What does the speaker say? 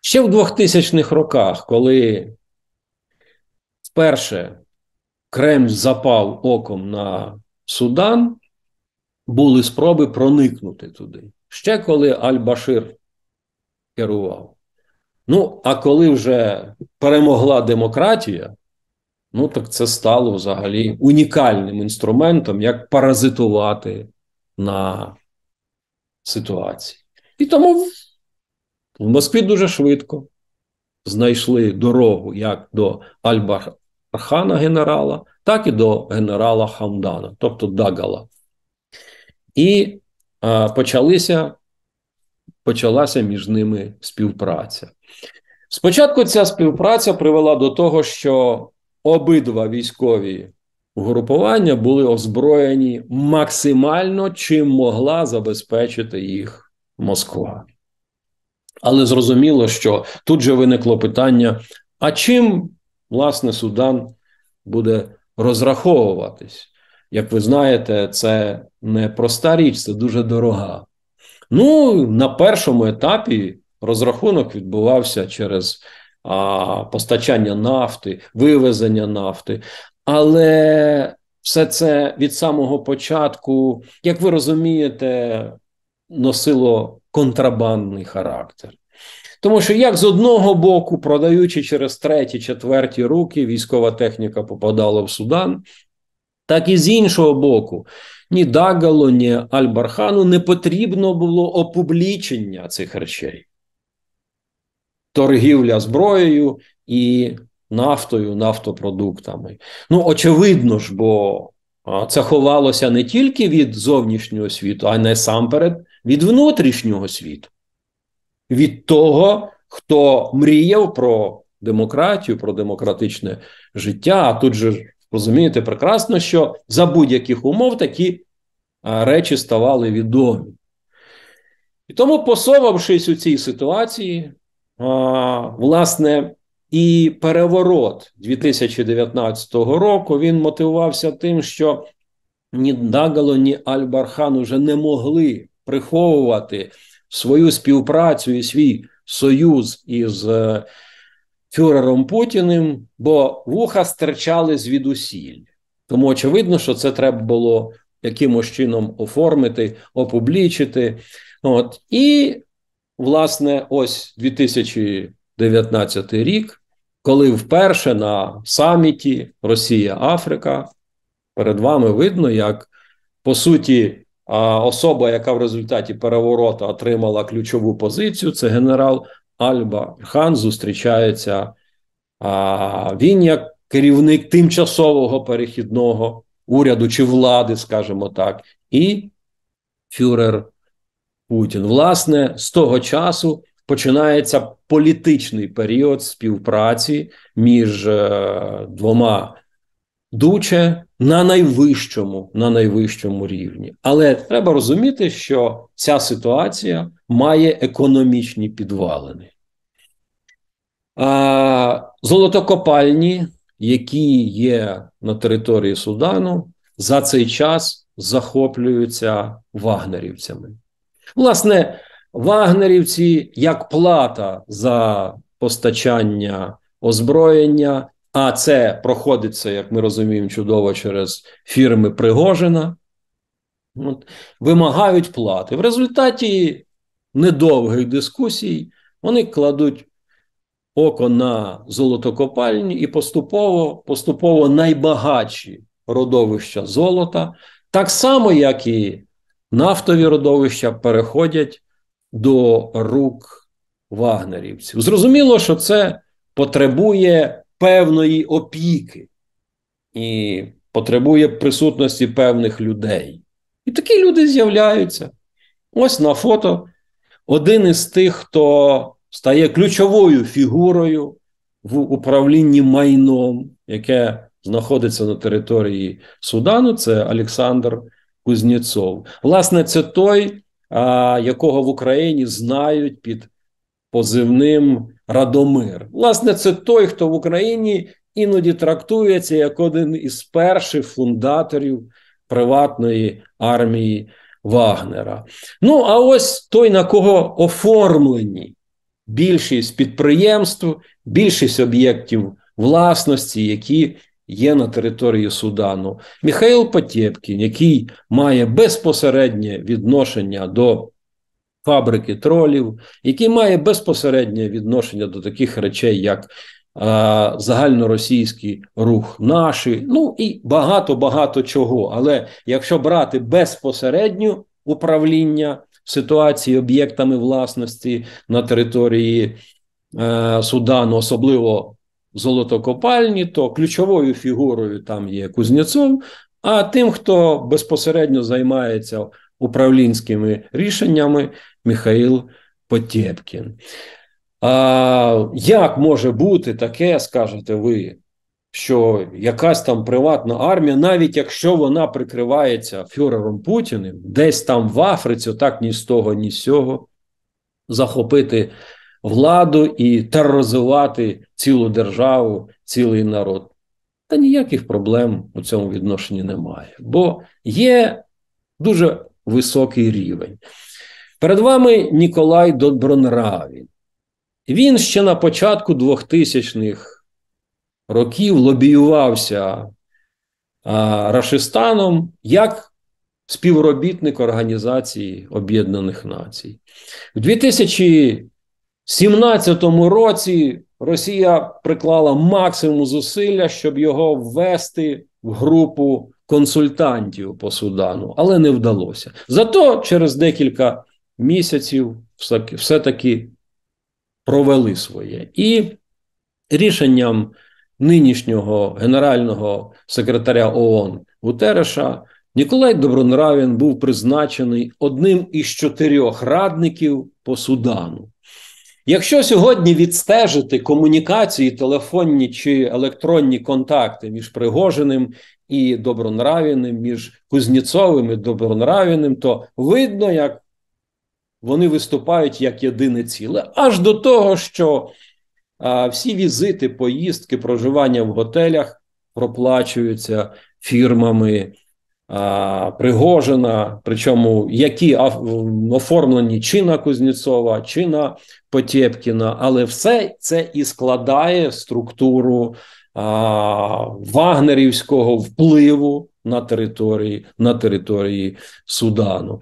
Ще в 2000-х роках, коли вперше Кремль запав оком на Судан, були спроби проникнути туди. Ще коли Аль-Башир керував. Ну, а коли вже перемогла демократія, ну так це стало взагалі унікальним інструментом, як паразитувати на ситуації. І тому в Москві дуже швидко знайшли дорогу як до Аль-Бархана генерала, так і до генерала Хамдана, тобто Дагала. І а, почалися, почалася між ними співпраця. Спочатку ця співпраця привела до того, що обидва військові угрупування були озброєні максимально чим могла забезпечити їх Москва. Але зрозуміло, що тут же виникло питання: а чим, власне, Судан буде розраховуватись? Як ви знаєте, це не проста річ, це дуже дорога. Ну, на першому етапі розрахунок відбувався через а, постачання нафти, вивезення нафти. Але все це від самого початку, як ви розумієте, носило контрабандний характер. Тому що як з одного боку, продаючи через треті, четверті руки, військова техніка попадала в Судан, так і з іншого боку, ні Дагалу, ні Аль-Бархану не потрібно було опублічення цих речей. Торгівля зброєю і нафтою, нафтопродуктами. Ну, очевидно ж, бо це ховалося не тільки від зовнішнього світу, а й насамперед від внутрішнього світу, від того, хто мріяв про демократію, про демократичне життя. А тут же розумієте прекрасно, що за будь-яких умов такі речі ставали відомі. І тому, посовавшись у цій ситуації, власне, і переворот 2019 року він мотивувався тим, що ні Дагало, ні Аль-Бархан уже не могли приховувати свою співпрацю і свій союз із е, фюрером Путіним, бо вуха стирчали звідусіль. Тому очевидно, що це треба було якимось чином оформити, опублічити. От. І, власне, ось 2019 рік, коли вперше на саміті Росія-Африка перед вами видно, як по суті особа, яка в результаті перевороту отримала ключову позицію, це генерал Альба Хан зустрічається. А він як керівник тимчасового перехідного уряду чи влади, скажімо так, і фюрер Путін. Власне, з того часу починається політичний період співпраці між е, двома дуче на найвищому, на найвищому рівні. Але треба розуміти, що ця ситуація має економічні підвалини. А, Золотокопальні, які є на території Судану, за цей час захоплюються вагнерівцями. Власне, вагнерівці як плата за постачання озброєння, а це проходиться, як ми розуміємо, чудово через фірми Пригожина, от, вимагають плати. В результаті недовгих дискусій вони кладуть око на золотокопальні і поступово, поступово найбагатші родовища золота, так само, як і нафтові родовища, переходять до рук вагнерівців. Зрозуміло, що це потребує певної опіки і потребує присутності певних людей. І такі люди з'являються. Ось на фото один із тих, хто стає ключовою фігурою в управлінні майном, яке знаходиться на території Судану, це Олександр Кузнєцов. Власне, це той, якого в Україні знають під позивним Радомир. Власне, це той, хто в Україні іноді трактується як один із перших фундаторів приватної армії Вагнера. Ну, а ось той, на кого оформлені більшість підприємств, більшість об'єктів власності, які є на території Судану. Михайло Потєпкін, який має безпосереднє відношення до фабрики тролів, який має безпосереднє відношення до таких речей, як а, загальноросійський рух наші, ну і багато багато чого. Але якщо брати безпосередньо управління ситуації об'єктами власності на території е, Судану, особливо золотокопальні, то ключовою фігурою там є Кузнєцов, а тим, хто безпосередньо займається управлінськими рішеннями, Михаїл Потєпкін. А Як може бути таке, скажете ви, що якась там приватна армія, навіть якщо вона прикривається фюрером Путіним, десь там в Африці, так ні з того, ні з цього, захопити владу і тероризувати цілу державу, цілий народ. Та ніяких проблем у цьому відношенні немає, бо є дуже високий рівень. Перед вами Ніколай Добронравін. Він ще на початку 2000-х років лобіювався Рашистаном як співробітник Організації Об'єднаних Націй. У 2017 році Росія приклала максимум зусилля, щоб його ввести в групу консультантів по Судану, але не вдалося. Зато через декілька місяців все-таки провели своє. І рішенням нинішнього генерального секретаря ООН Гутереша Ніколай Добронравін був призначений одним із чотирьох радників по Судану. Якщо сьогодні відстежити комунікації, телефонні чи електронні контакти між Пригожиним і Добронравіним, між Кузніцовим і Добронравіним, то видно, як вони виступають як єдине ціле, аж до того, що а, всі візити, поїздки, проживання в готелях проплачуються фірмами а, Пригожина, причому які оформлені чи на Кузнєцова, чи на Потєпкіна, але все це і складає структуру вагнерівського впливу на території, на території Судану.